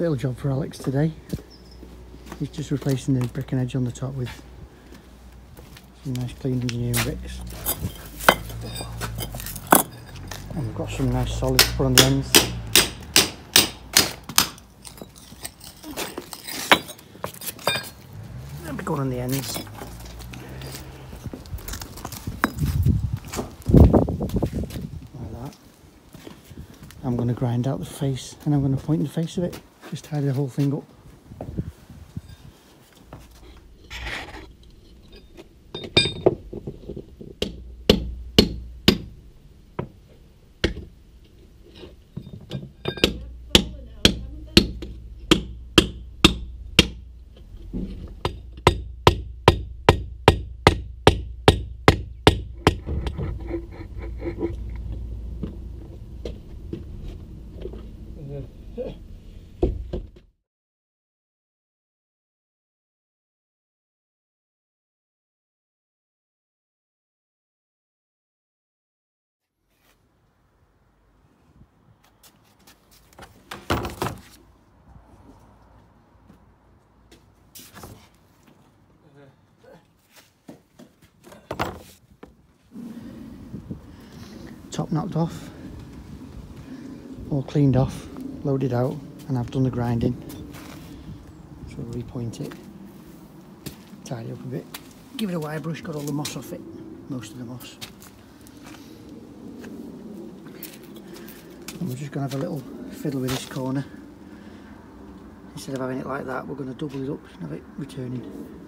Little job for Alex today. He's just replacing the brick on edge on the top with some nice clean engineering bricks. And we've got some nice solid to put on the ends. That'll be on the ends. Like that. I'm going to grind out the face and I'm going to point the face of it. Just tidy the whole thing up. Knocked off, all cleaned off, loaded out, and I've done the grinding. So we'll repoint it, tidy up a bit, give it a wire brush, got all the moss off it, most of the moss. And we're just going to have a little fiddle with this corner. Instead of having it like that, we're going to double it up and have it returning.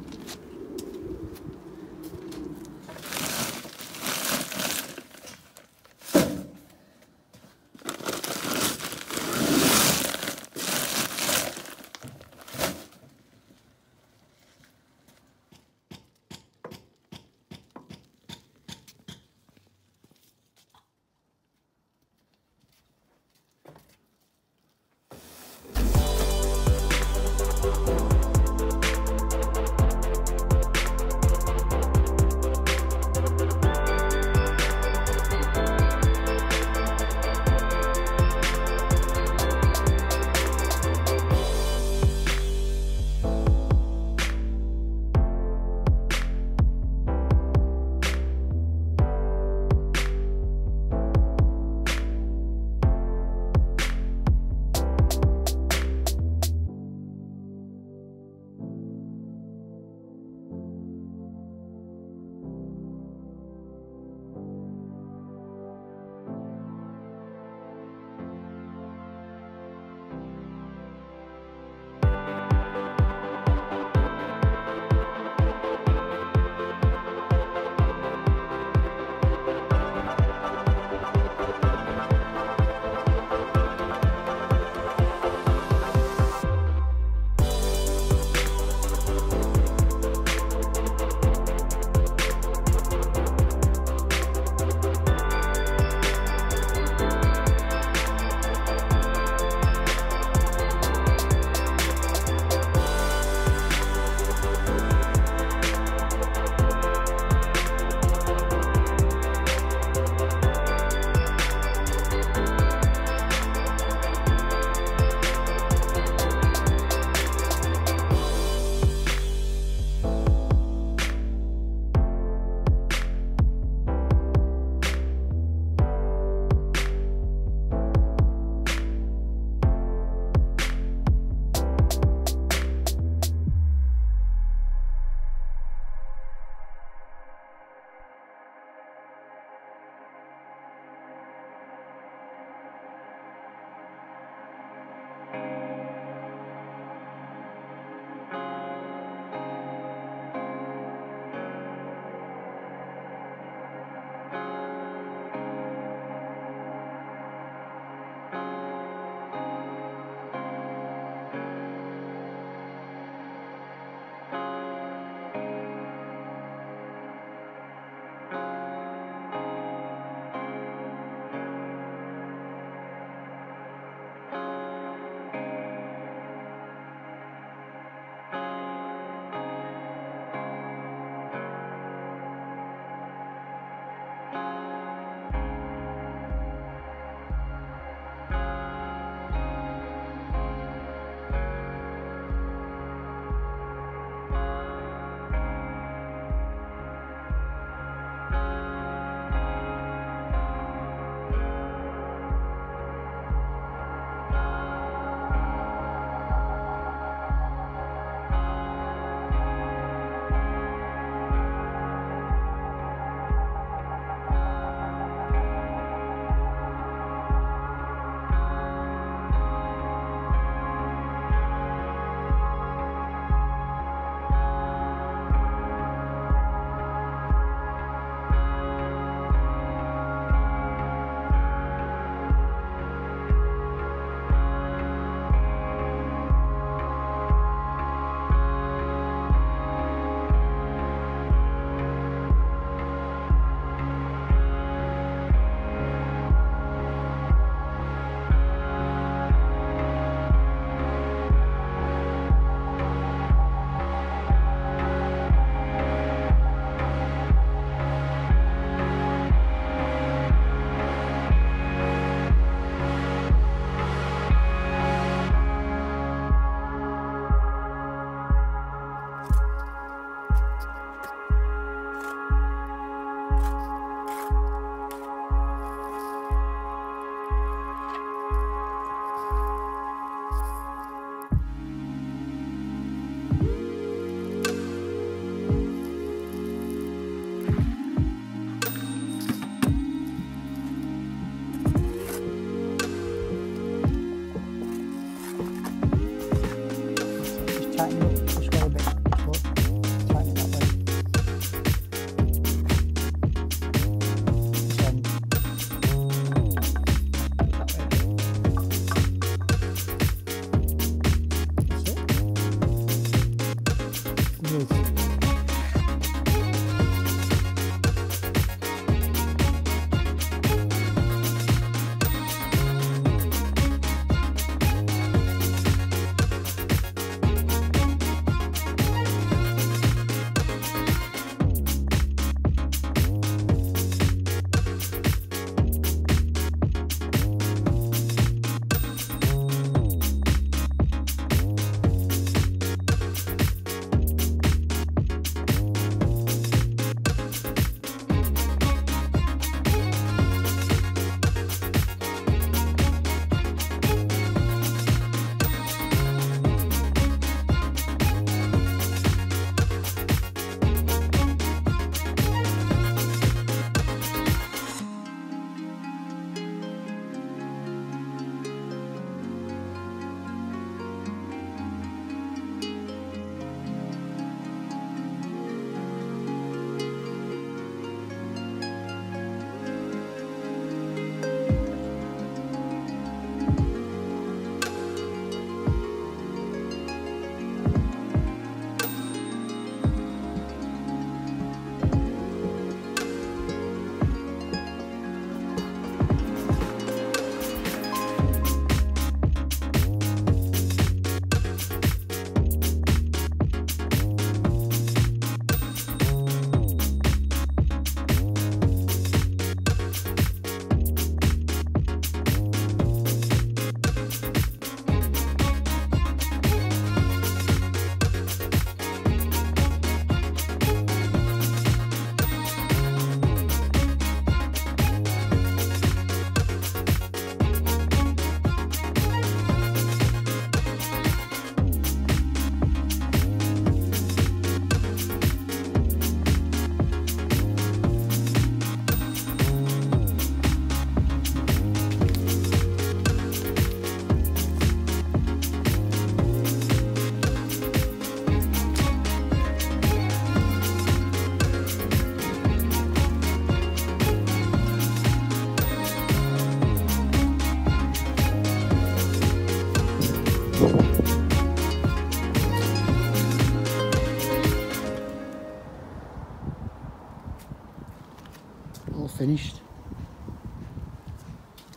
Finished.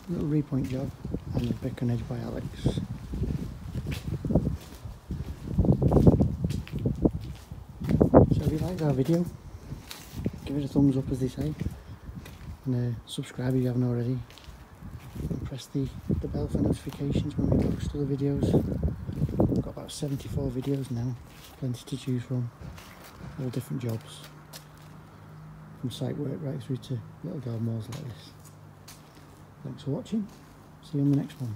Little repoint job and a brick on edge by Alex. So if you liked our video, give it a thumbs up as they say. And uh, subscribe if you haven't already. And press the, the bell for notifications when we post other videos. We've got about 74 videos now, plenty to choose from, all different jobs from site work right through to little garden walls like this. Thanks for watching. See you on the next one.